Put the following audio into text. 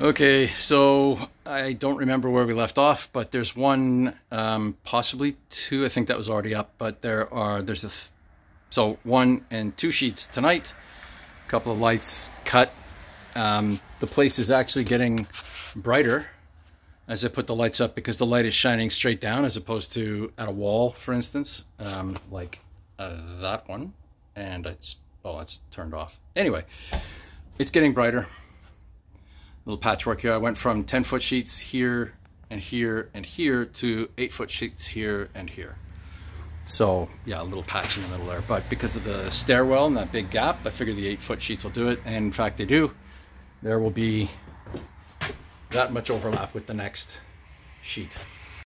Okay, so I don't remember where we left off, but there's one, um, possibly two. I think that was already up, but there are there's a th so one and two sheets tonight. A couple of lights cut. Um, the place is actually getting brighter as I put the lights up because the light is shining straight down as opposed to at a wall, for instance, um, like uh, that one. And it's oh, it's turned off. Anyway, it's getting brighter little patchwork here. I went from 10 foot sheets here and here and here to eight foot sheets here and here. So yeah, a little patch in the middle there, but because of the stairwell and that big gap, I figured the eight foot sheets will do it. And in fact, they do. There will be that much overlap with the next sheet.